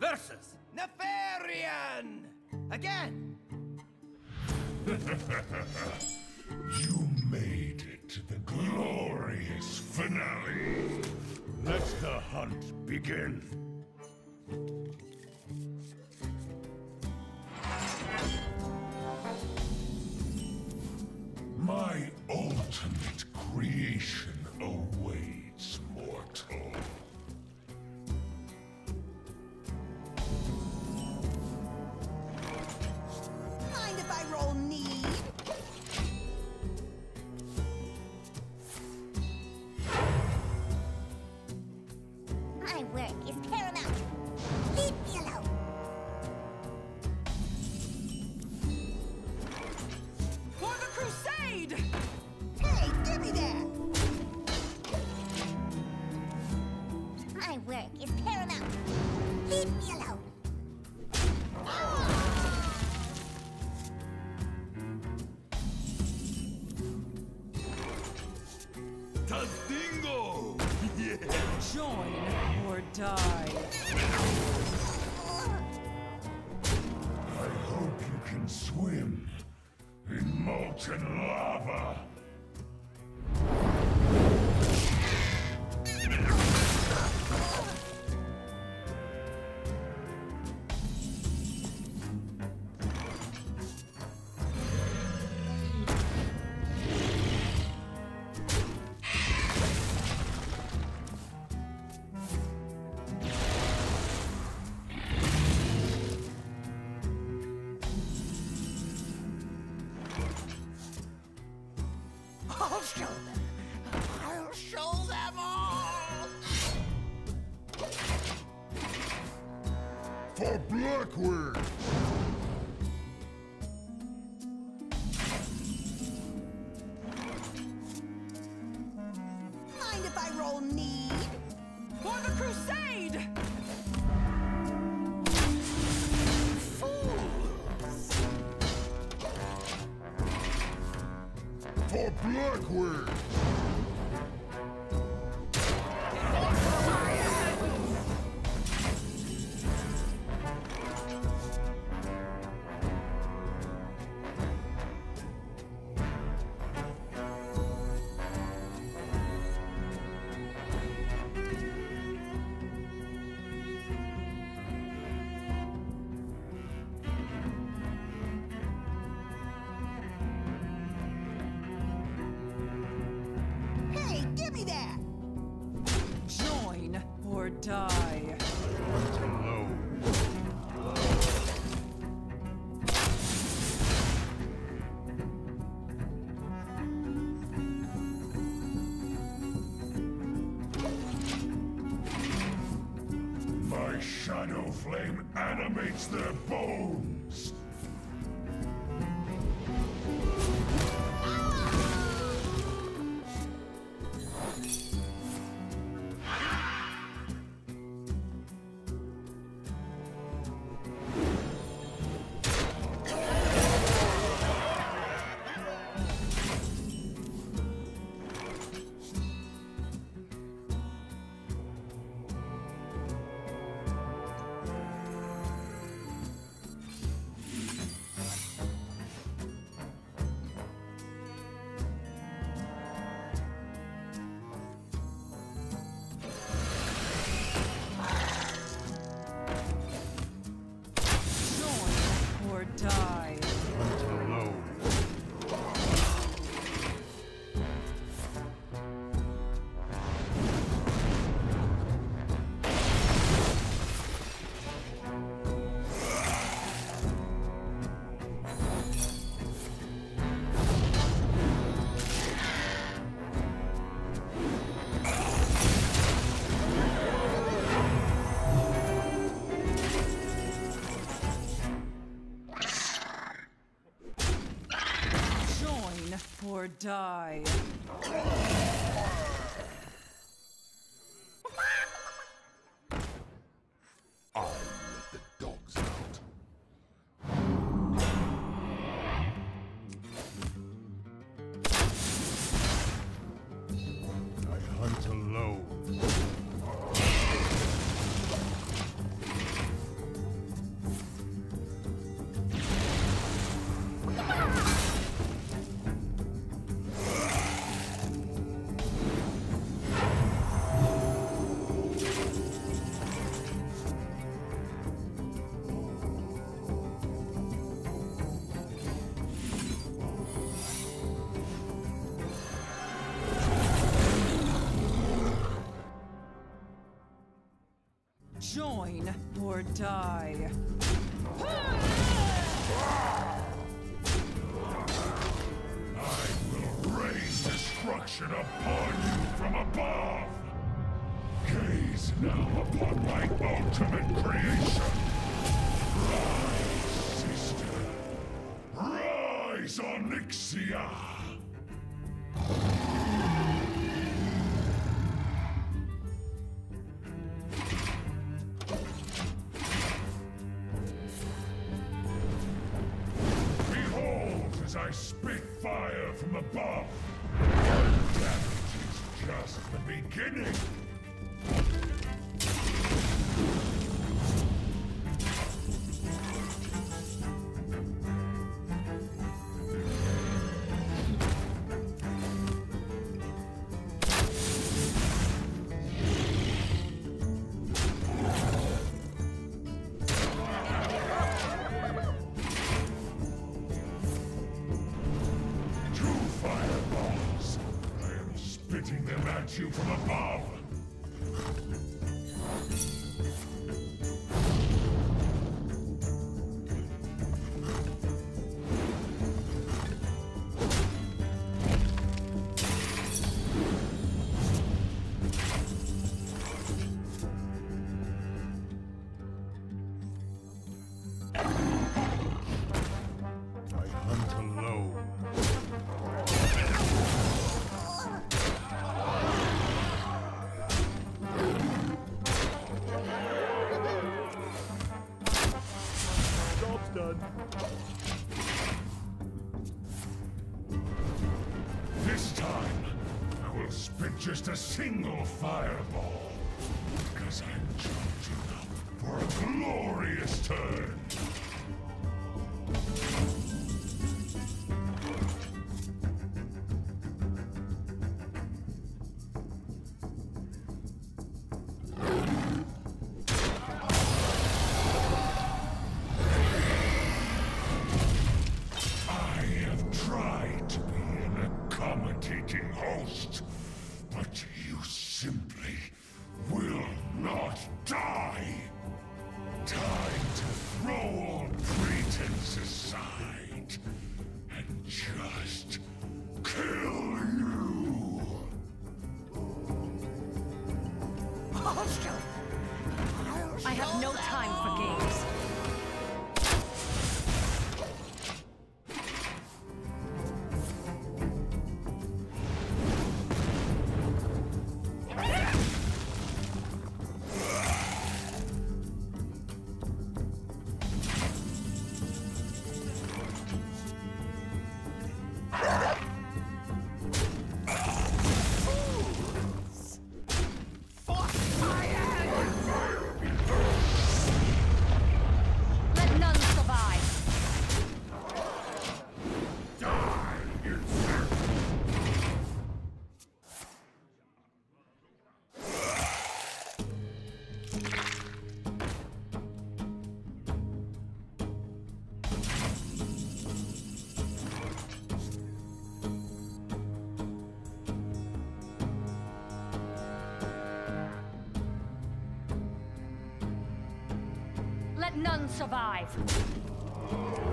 Versus Nefarian! Again! You made it to the glorious finale. Let the hunt begin. My ultimate creation My work is paramount. Leave me alone. For the crusade! Hey, give me that! My work is paramount. Leave me alone. Die. I hope you can swim in molten lava. For Blackwing! Mind if I roll need? For the crusade! Fools! For Blackwing! Shadow flame animates their bones. Die. Or die. I will rain destruction upon you from above. Gaze now upon my ultimate creation. Rise, sister. Rise, Onyxia. Beginning. You from above. Just a single fireball. Because I'm charging up for a glorious turn. Just kill you. Monster! Survive.